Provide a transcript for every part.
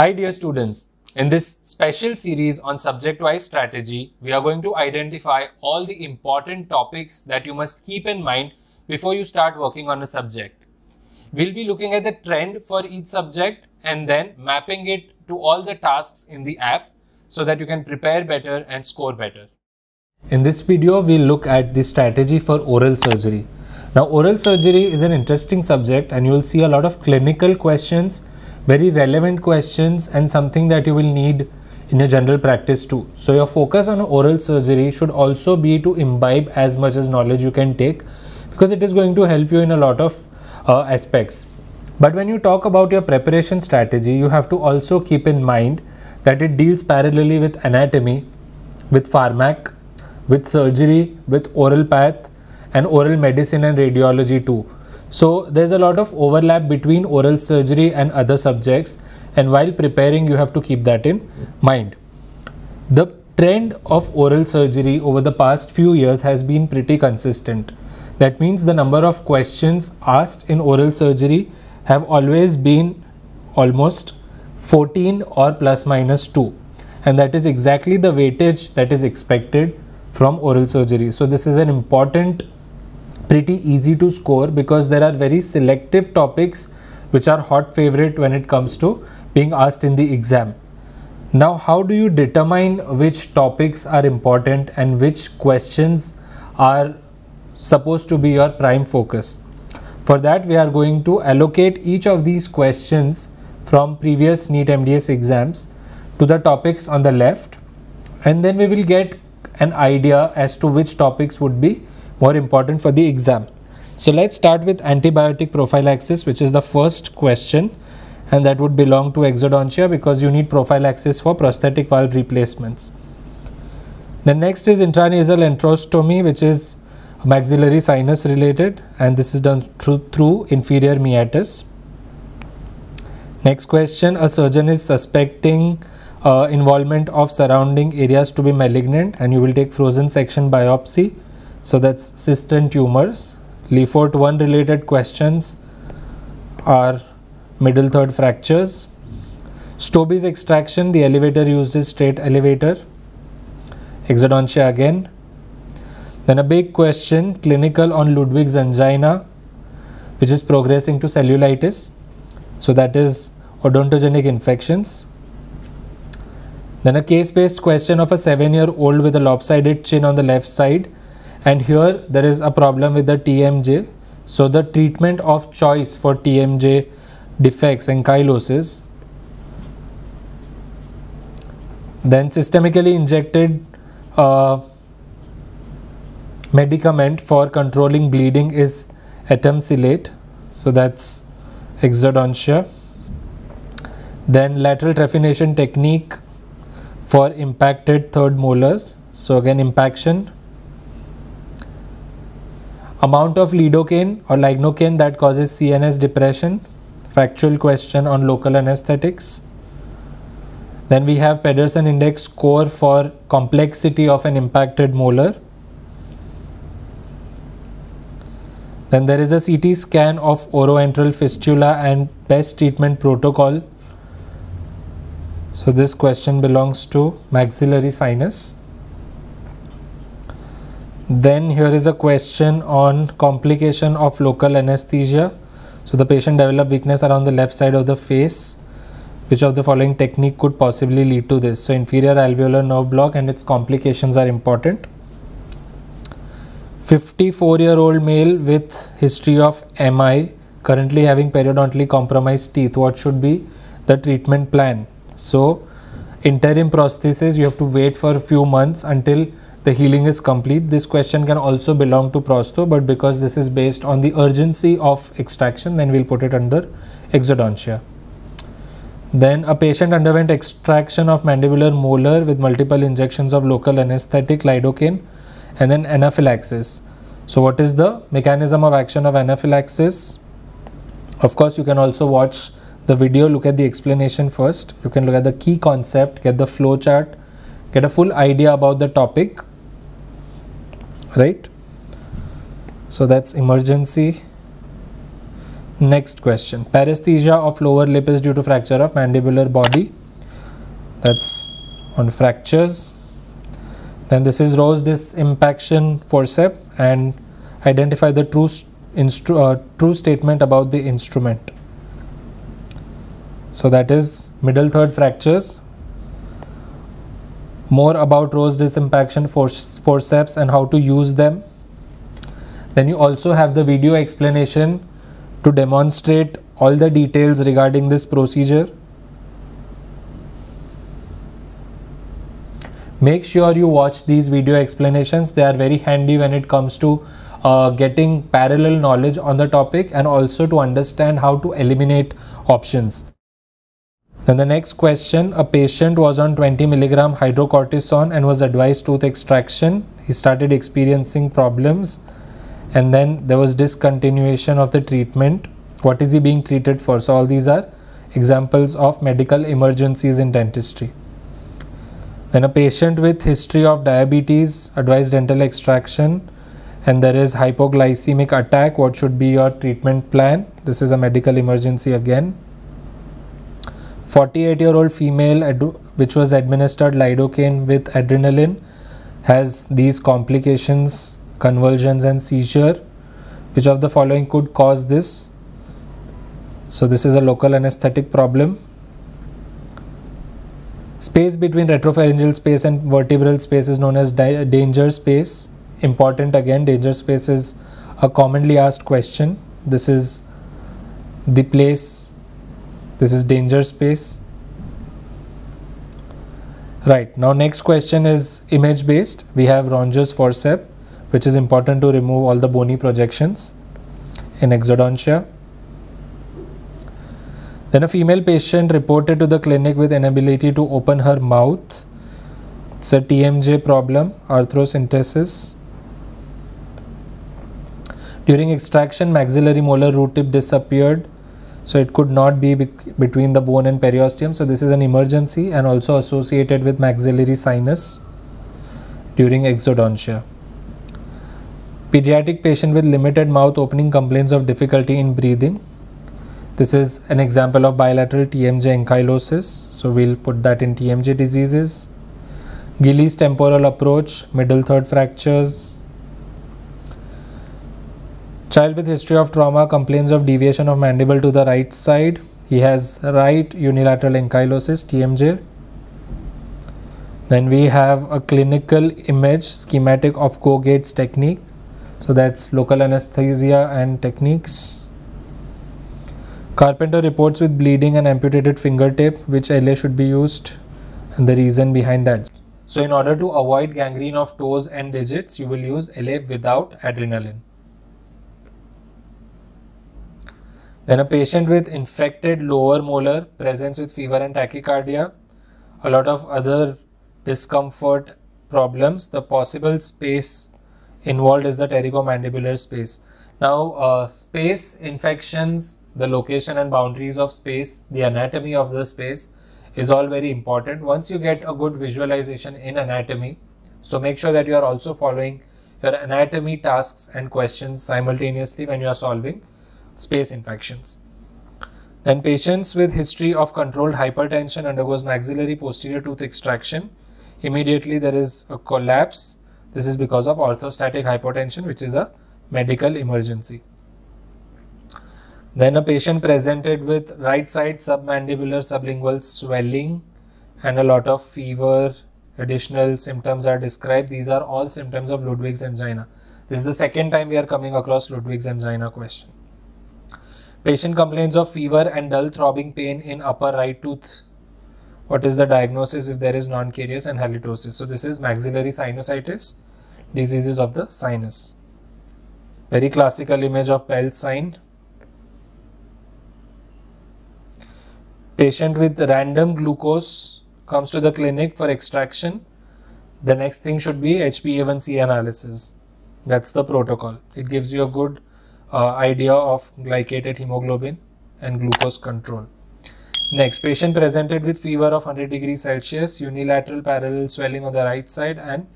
Hi dear students, in this special series on subject-wise strategy, we are going to identify all the important topics that you must keep in mind before you start working on a subject. We'll be looking at the trend for each subject and then mapping it to all the tasks in the app so that you can prepare better and score better. In this video, we'll look at the strategy for oral surgery. Now, oral surgery is an interesting subject and you will see a lot of clinical questions very relevant questions and something that you will need in your general practice too. So your focus on oral surgery should also be to imbibe as much as knowledge you can take because it is going to help you in a lot of uh, aspects. But when you talk about your preparation strategy, you have to also keep in mind that it deals parallelly with anatomy, with pharmac, with surgery, with oral path and oral medicine and radiology too. So there's a lot of overlap between oral surgery and other subjects and while preparing you have to keep that in mind. The trend of oral surgery over the past few years has been pretty consistent. That means the number of questions asked in oral surgery have always been almost 14 or plus minus 2 and that is exactly the weightage that is expected from oral surgery. So this is an important pretty easy to score because there are very selective topics which are hot favorite when it comes to being asked in the exam. Now, how do you determine which topics are important and which questions are supposed to be your prime focus? For that, we are going to allocate each of these questions from previous NEET MDS exams to the topics on the left and then we will get an idea as to which topics would be more important for the exam. So let's start with antibiotic prophylaxis which is the first question and that would belong to exodontia because you need prophylaxis for prosthetic valve replacements. The next is intranasal antrostomy which is maxillary sinus related and this is done through, through inferior meatus. Next question a surgeon is suspecting uh, involvement of surrounding areas to be malignant and you will take frozen section biopsy so that's cistern tumors. Lefort 1 related questions are middle third fractures. Stobie's extraction, the elevator used is straight elevator. Exodontia again. Then a big question, clinical on Ludwig's angina, which is progressing to cellulitis. So that is odontogenic infections. Then a case-based question of a 7-year-old with a lopsided chin on the left side and here there is a problem with the TMJ. So the treatment of choice for TMJ defects and ankylosis then systemically injected uh, medicament for controlling bleeding is etamsylate so that's exodontia then lateral trephination technique for impacted third molars. So again impaction amount of lidocaine or lignocaine that causes CNS depression, factual question on local anesthetics. Then we have Pedersen index score for complexity of an impacted molar. Then there is a CT scan of oroantral fistula and best treatment protocol. So this question belongs to maxillary sinus. Then here is a question on complication of local anesthesia. So the patient developed weakness around the left side of the face. Which of the following technique could possibly lead to this? So inferior alveolar nerve block and its complications are important. 54 year old male with history of MI currently having periodontally compromised teeth. What should be the treatment plan? So interim prosthesis you have to wait for a few months until the healing is complete. This question can also belong to prosto, but because this is based on the urgency of extraction, then we'll put it under exodontia. Then a patient underwent extraction of mandibular molar with multiple injections of local anesthetic lidocaine and then anaphylaxis. So what is the mechanism of action of anaphylaxis? Of course, you can also watch the video, look at the explanation first. You can look at the key concept, get the flow chart, get a full idea about the topic right so that's emergency Next question. Paresthesia of lower lip is due to fracture of mandibular body. That's on fractures. Then this is Rowe's disimpaction forceps and identify the true, uh, true statement about the instrument. So that is middle third fractures. More about Rowe's disimpaction forceps and how to use them. Then you also have the video explanation to demonstrate all the details regarding this procedure. Make sure you watch these video explanations. They are very handy when it comes to uh, getting parallel knowledge on the topic and also to understand how to eliminate options. Then the next question, a patient was on 20 milligram hydrocortisone and was advised tooth extraction. He started experiencing problems and then there was discontinuation of the treatment. What is he being treated for? So all these are examples of medical emergencies in dentistry. When a patient with history of diabetes advised dental extraction and there is hypoglycemic attack what should be your treatment plan? This is a medical emergency again 48 year old female which was administered lidocaine with adrenaline has these complications convulsions and seizure which of the following could cause this? So this is a local anesthetic problem. Space between retropharyngeal space and vertebral space is known as danger space. Important again danger space is a commonly asked question. This is the place this is danger space right now next question is image based we have Ronge's forceps which is important to remove all the bony projections in exodontia. Then a female patient reported to the clinic with inability to open her mouth. It's a TMJ problem, arthrocentesis. During extraction, maxillary molar root tip disappeared. So it could not be, be between the bone and periosteum. So this is an emergency and also associated with maxillary sinus during exodontia. Pediatric patient with limited mouth opening complains of difficulty in breathing. This is an example of bilateral TMJ ankylosis. So we'll put that in TMJ diseases. Gillies temporal approach, middle third fractures. Child with history of trauma complains of deviation of mandible to the right side. He has right unilateral ankylosis, TMJ. Then we have a clinical image schematic of Gow-Gates technique. So that's local anesthesia and techniques. Carpenter reports with bleeding and amputated fingertip, which LA should be used, and the reason behind that. So, in order to avoid gangrene of toes and digits, you will use LA without adrenaline. Then, a patient with infected lower molar presents with fever and tachycardia, a lot of other discomfort problems, the possible space involved is the pterygomandibular space. Now, uh, space infections, the location and boundaries of space, the anatomy of the space is all very important. Once you get a good visualization in anatomy, so make sure that you are also following your anatomy tasks and questions simultaneously when you are solving space infections. Then patients with history of controlled hypertension undergoes maxillary posterior tooth extraction. Immediately there is a collapse this is because of orthostatic hypotension, which is a medical emergency. Then a patient presented with right side submandibular sublingual swelling and a lot of fever. Additional symptoms are described. These are all symptoms of Ludwig's angina. This is the second time we are coming across Ludwig's angina question. Patient complains of fever and dull throbbing pain in upper right tooth. What is the diagnosis if there is non-carious and halitosis? So this is maxillary sinusitis, diseases of the sinus. Very classical image of Bell's sign. Patient with random glucose comes to the clinic for extraction. The next thing should be HbA1c analysis. That's the protocol. It gives you a good uh, idea of glycated hemoglobin and glucose control. Next, patient presented with fever of 100 degrees Celsius, unilateral parallel swelling on the right side and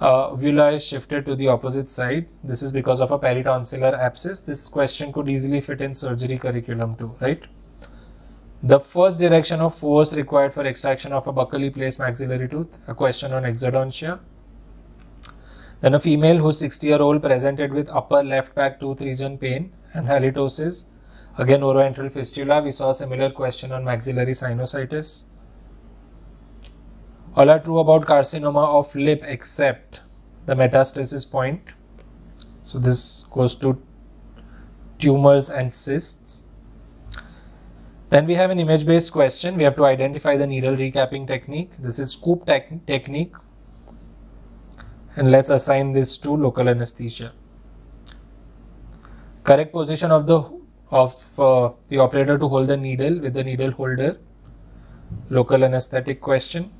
uh, is shifted to the opposite side. This is because of a peritonsillar abscess. This question could easily fit in surgery curriculum too, right? The first direction of force required for extraction of a buccally placed maxillary tooth, a question on exodontia. Then a female who's 60 year old presented with upper left back tooth region pain and halitosis. Again, oroantral fistula. We saw a similar question on maxillary sinusitis. All are true about carcinoma of lip except the metastasis point. So this goes to tumors and cysts. Then we have an image based question. We have to identify the needle recapping technique. This is scoop technique. And let's assign this to local anesthesia. Correct position of the of uh, the operator to hold the needle with the needle holder. Local anesthetic question.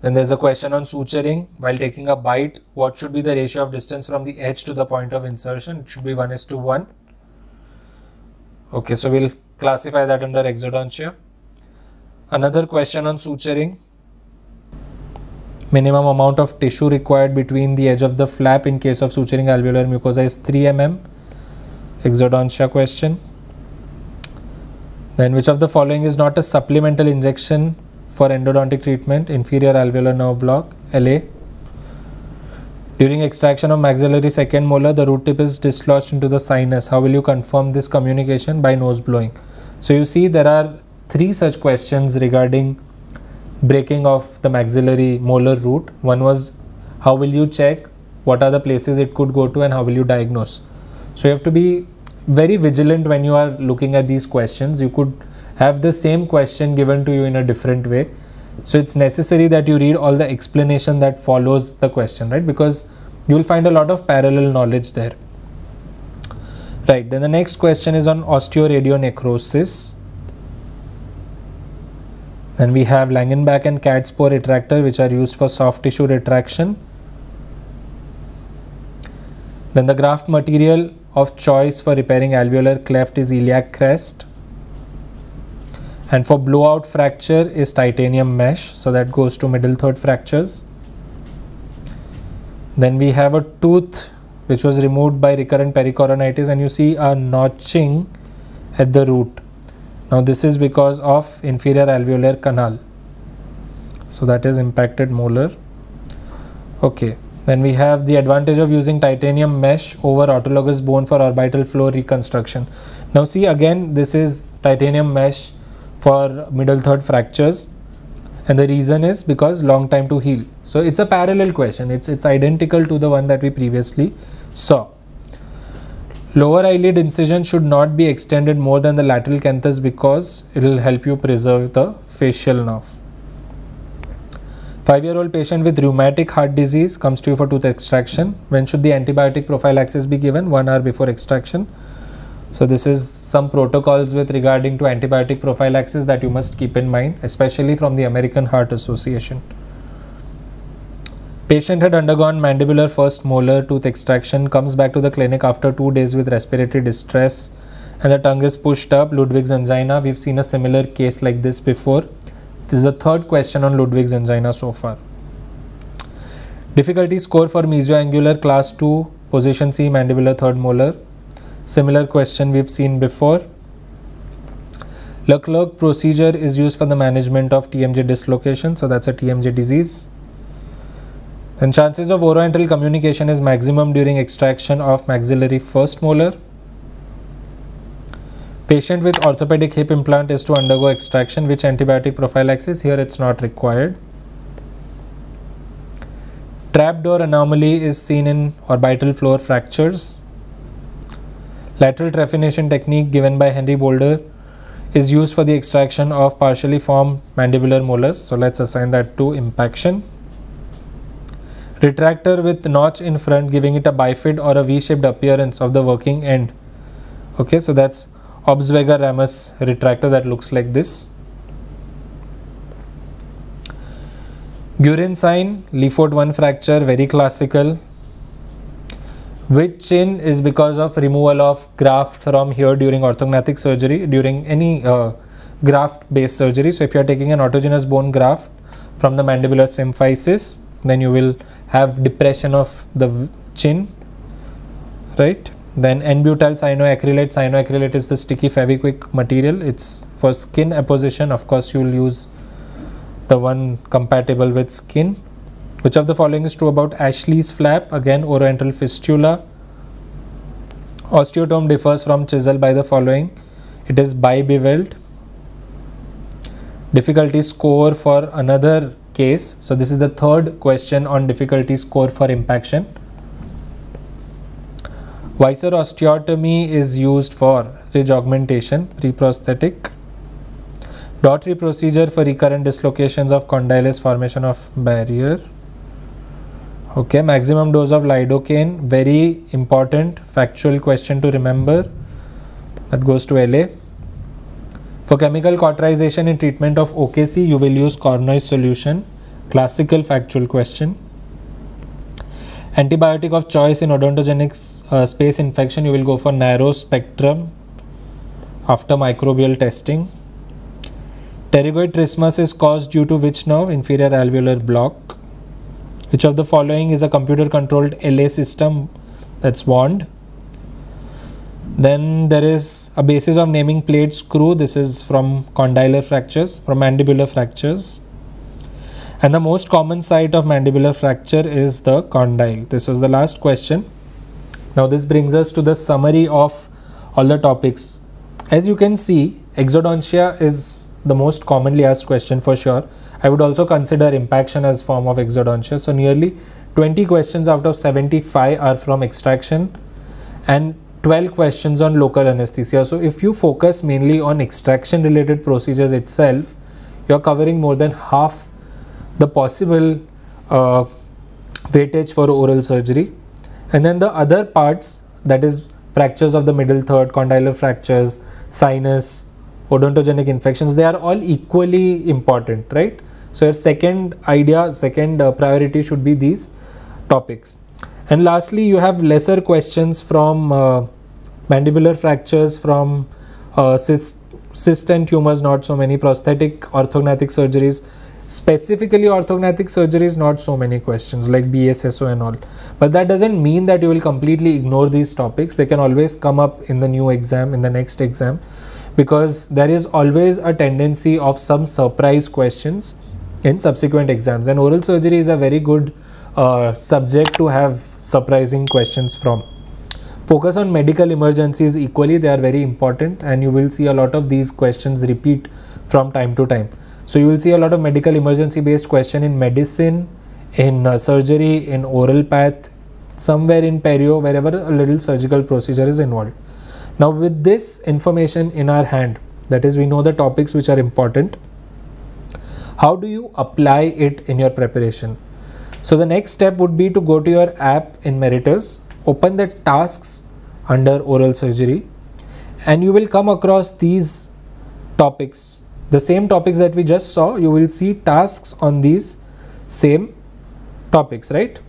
Then there's a question on suturing. While taking a bite, what should be the ratio of distance from the edge to the point of insertion? It should be 1 is to 1. Okay, so we'll classify that under exodontia. Another question on suturing. Minimum amount of tissue required between the edge of the flap in case of suturing alveolar mucosa is 3 mm. Exodontia question. Then which of the following is not a supplemental injection for endodontic treatment, inferior alveolar nerve block, LA. During extraction of maxillary second molar, the root tip is dislodged into the sinus. How will you confirm this communication? By nose blowing. So you see there are three such questions regarding breaking of the maxillary molar root. One was how will you check what are the places it could go to and how will you diagnose. So you have to be very vigilant when you are looking at these questions. You could have the same question given to you in a different way. So it's necessary that you read all the explanation that follows the question, right? Because you will find a lot of parallel knowledge there. Right, then the next question is on osteoradionecrosis. Then we have Langenbeck and Katz-Pohr retractor which are used for soft tissue retraction. Then the graft material of choice for repairing alveolar cleft is iliac crest. And for blowout fracture is titanium mesh so that goes to middle third fractures. Then we have a tooth which was removed by recurrent pericoronitis and you see a notching at the root now this is because of inferior alveolar canal. So that is impacted molar. Okay. Then we have the advantage of using titanium mesh over autologous bone for orbital floor reconstruction. Now see again this is titanium mesh for middle third fractures. And the reason is because long time to heal. So it's a parallel question. It's it's identical to the one that we previously saw lower eyelid incision should not be extended more than the lateral canthus because it will help you preserve the facial nerve. 5 year old patient with rheumatic heart disease comes to you for tooth extraction. When should the antibiotic prophylaxis be given? 1 hour before extraction. So this is some protocols with regarding to antibiotic prophylaxis that you must keep in mind, especially from the American Heart Association. Patient had undergone mandibular first molar tooth extraction, comes back to the clinic after two days with respiratory distress and the tongue is pushed up, Ludwig's angina. We've seen a similar case like this before. This is the third question on Ludwig's angina so far. Difficulty score for mesioangular class 2, position C, mandibular third molar. Similar question we've seen before. Leclerc procedure is used for the management of TMJ dislocation. So that's a TMJ disease. Then chances of oroantral communication is maximum during extraction of maxillary first molar. Patient with orthopedic hip implant is to undergo extraction. Which antibiotic prophylaxis? Here it's not required. Trapdoor anomaly is seen in orbital floor fractures. Lateral trephination technique given by Henry Bowdler is used for the extraction of partially formed mandibular molars. So let's assign that to impaction. Retractor with notch in front giving it a bifid or a V-shaped appearance of the working end. Okay, so that's Obwegeser Ramus retractor that looks like this. Guerin sign, Lefort 1 fracture, very classical which chin is because of removal of graft from here during orthognathic surgery during any uh, graft based surgery so if you are taking an autogenous bone graft from the mandibular symphysis then you will have depression of the chin right? Then n-butyl cyanoacrylate cyanoacrylate is the sticky fevikwik material. It's for skin apposition. Of course you will use the one compatible with skin. Which of the following is true about Ashley's flap? Again oroantral fistula. Osteotome differs from chisel by the following. It is bibeveled. Difficulty score for another case so this is the third question on difficulty score for impaction Visor osteotomy is used for ridge augmentation, pre-prosthetic. Procedure for recurrent dislocations of condylus formation of barrier. Okay, maximum dose of lidocaine, very important factual question to remember. That goes to LA. For chemical cauterization in treatment of OKC, you will use Carnoy's solution. Classical factual question. Antibiotic of choice in odontogenic uh, space infection you will go for narrow spectrum after microbial testing. Pterygoid trismus is caused due to which nerve? Inferior alveolar block. Which of the following is a computer controlled LA system that's wand then there is a basis of naming plate screw this is from condylar fractures from mandibular fractures and the most common site of mandibular fracture is the condyle. This was the last question. Now this brings us to the summary of all the topics. As you can see, exodontia is the most commonly asked question for sure. I would also consider impaction as form of exodontia. So nearly 20 questions out of 75 are from extraction and 12 questions on local anesthesia. So if you focus mainly on extraction related procedures itself, you're covering more than half the possible uh, weightage for oral surgery. And then the other parts that is fractures of the middle third condylar fractures sinus odontogenic infections they are all equally important right? So your second idea second uh, priority should be these topics and lastly you have lesser questions from uh, mandibular fractures from uh, cyst, cyst and tumors not so many prosthetic orthognathic surgeries. Specifically orthognathic surgeries, not so many questions like BSSO and all. But that doesn't mean that you will completely ignore these topics. They can always come up in the new exam in the next exam because there is always a tendency of some surprise questions in subsequent exams. And oral surgery is a very good subject to have surprising questions from focus on medical emergencies equally they are very important and you will see a lot of these questions repeat from time to time so you will see a lot of medical emergency based question in medicine, in uh, surgery, in oral path, somewhere in perio, wherever a little surgical procedure is involved. Now with this information in our hand, that is we know the topics which are important, how do you apply it in your preparation? So the next step would be to go to your app in Meritus, open the tasks under oral surgery and you will come across these topics. The same topics that we just saw you will see tasks on these same topics right?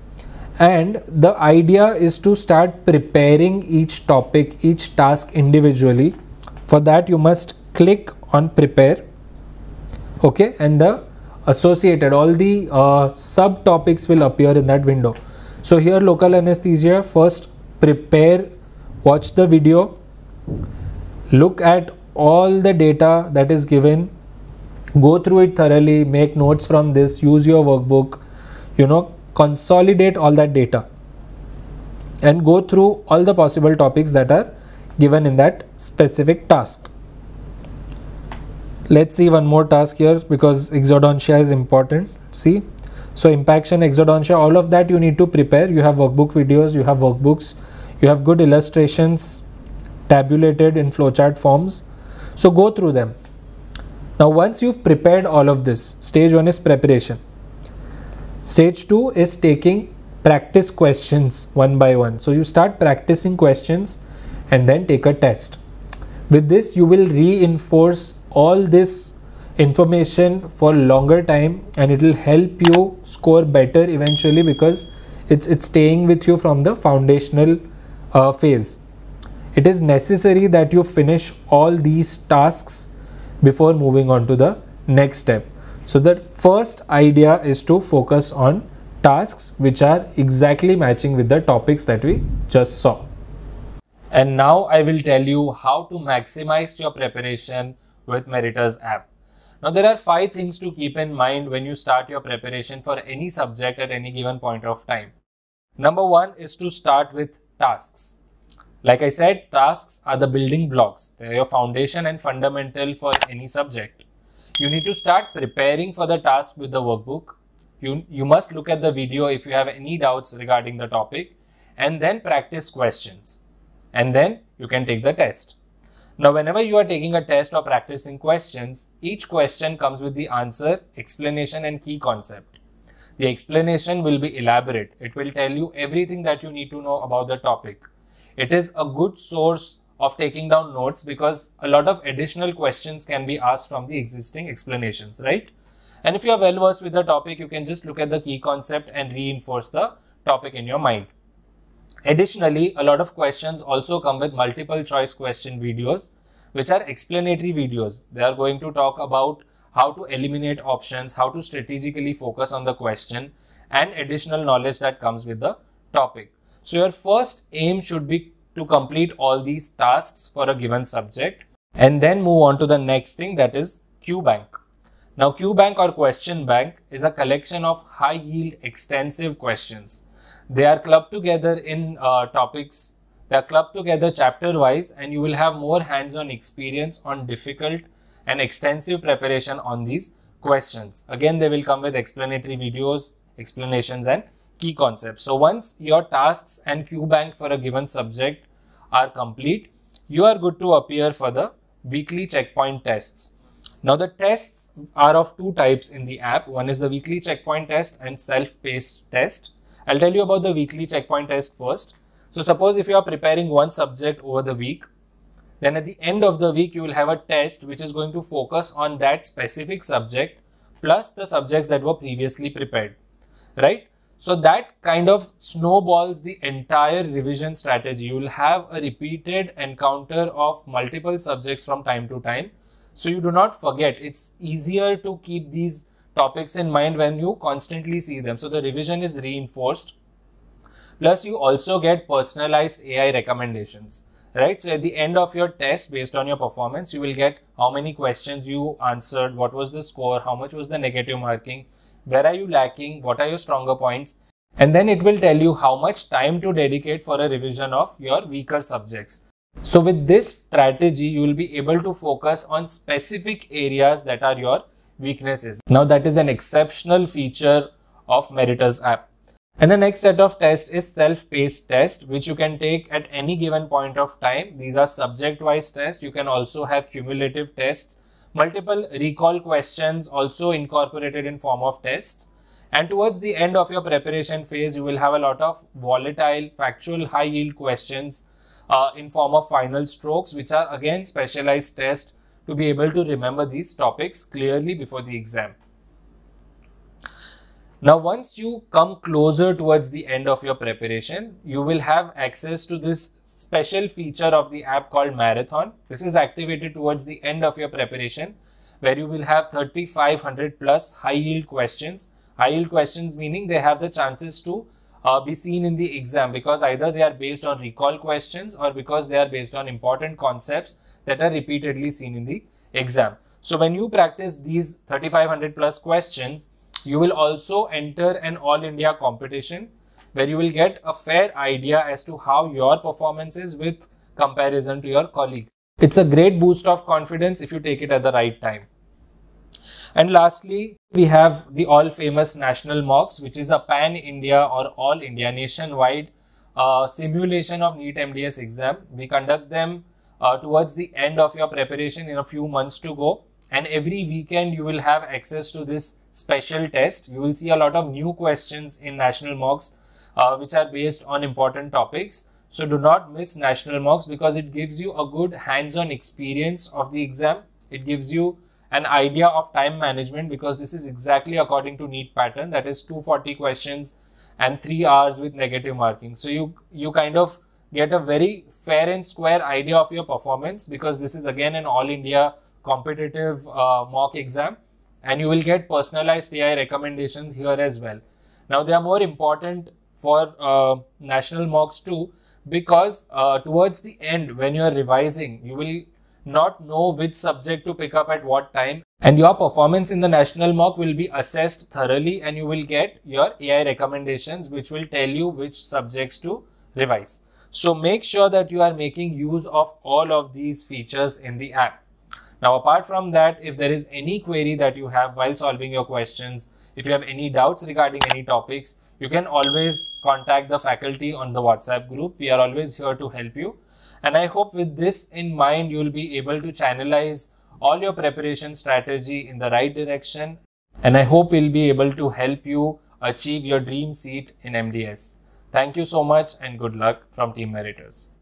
And the idea is to start preparing each topic each task individually. For that you must click on prepare okay? And the associated. All the uh, subtopics will appear in that window. So here local anesthesia. First prepare watch the video. Look at all the data that is given. Go through it thoroughly. Make notes from this. Use your workbook. You know consolidate all that data. And go through all the possible topics that are given in that specific task let's see one more task here because exodontia is important. See? So impaction exodontia all of that you need to prepare. You have workbook videos you have workbooks you have good illustrations tabulated in flowchart forms. So go through them. Now once you've prepared all of this stage 1 is preparation. Stage 2 is taking practice questions one by one. So you start practicing questions and then take a test with this you will reinforce all this information for longer time and it will help you score better eventually because it's it's staying with you from the foundational uh, phase it is necessary that you finish all these tasks before moving on to the next step. So the first idea is to focus on tasks which are exactly matching with the topics that we just saw. And now I will tell you how to maximize your preparation with Meritor's app. Now there are five things to keep in mind when you start your preparation for any subject at any given point of time. Number one is to start with tasks. Like I said, tasks are the building blocks. They are your foundation and fundamental for any subject. You need to start preparing for the task with the workbook. You, you must look at the video if you have any doubts regarding the topic and then practice questions. And then you can take the test. Now, whenever you are taking a test or practicing questions, each question comes with the answer, explanation and key concept. The explanation will be elaborate. It will tell you everything that you need to know about the topic it is a good source of taking down notes because a lot of additional questions can be asked from the existing explanations, right? And if you are well versed with the topic, you can just look at the key concept and reinforce the topic in your mind. Additionally, a lot of questions also come with multiple choice question videos, which are explanatory videos. They are going to talk about how to eliminate options, how to strategically focus on the question, and additional knowledge that comes with the topic. So your first aim should be to complete all these tasks for a given subject and then move on to the next thing that is QBank. Now QBank or question bank is a collection of high yield extensive questions. They are clubbed together in uh, topics, they are clubbed together chapter wise and you will have more hands-on experience on difficult and extensive preparation on these questions. Again, they will come with explanatory videos, explanations and key concepts. So once your tasks and QBank for a given subject are complete, you are good to appear for the weekly checkpoint tests. Now the tests are of two types in the app. One is the weekly checkpoint test and self-paced test. I'll tell you about the weekly checkpoint test first. So suppose if you are preparing one subject over the week, then at the end of the week, you will have a test which is going to focus on that specific subject plus the subjects that were previously prepared, right? So that kind of snowballs the entire revision strategy. You will have a repeated encounter of multiple subjects from time to time. So you do not forget. It's easier to keep these topics in mind when you constantly see them. So the revision is reinforced. Plus you also get personalized AI recommendations, right? So at the end of your test, based on your performance, you will get how many questions you answered, what was the score, how much was the negative marking, where are you lacking, what are your stronger points, and then it will tell you how much time to dedicate for a revision of your weaker subjects. So with this strategy, you will be able to focus on specific areas that are your weaknesses. Now that is an exceptional feature of Meritor's app. And the next set of tests is self-paced test, which you can take at any given point of time. These are subject-wise tests. You can also have cumulative tests multiple recall questions also incorporated in form of tests. And towards the end of your preparation phase, you will have a lot of volatile, factual, high yield questions uh, in form of final strokes, which are again specialized tests to be able to remember these topics clearly before the exam. Now, once you come closer towards the end of your preparation, you will have access to this special feature of the app called Marathon. This is activated towards the end of your preparation where you will have 3500 plus high yield questions. High yield questions meaning they have the chances to uh, be seen in the exam because either they are based on recall questions or because they are based on important concepts that are repeatedly seen in the exam. So when you practice these 3500 plus questions, you will also enter an all India competition where you will get a fair idea as to how your performance is with comparison to your colleagues. It's a great boost of confidence if you take it at the right time. And lastly, we have the all famous national mocks, which is a pan India or all India nationwide uh, simulation of NEET MDS exam. We conduct them uh, towards the end of your preparation in a few months to go and every weekend you will have access to this special test. You will see a lot of new questions in national mocks uh, which are based on important topics. So do not miss national mocks because it gives you a good hands-on experience of the exam. It gives you an idea of time management because this is exactly according to NEET pattern that is 240 questions and 3 hours with negative marking. So you, you kind of get a very fair and square idea of your performance because this is again an all India competitive uh, mock exam and you will get personalized AI recommendations here as well. Now they are more important for uh, national mocks too because uh, towards the end when you are revising you will not know which subject to pick up at what time and your performance in the national mock will be assessed thoroughly and you will get your AI recommendations which will tell you which subjects to revise. So make sure that you are making use of all of these features in the app. Now apart from that, if there is any query that you have while solving your questions, if you have any doubts regarding any topics, you can always contact the faculty on the WhatsApp group. We are always here to help you. And I hope with this in mind, you will be able to channelize all your preparation strategy in the right direction. And I hope we'll be able to help you achieve your dream seat in MDS. Thank you so much and good luck from Team Meriters.